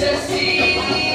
necessity.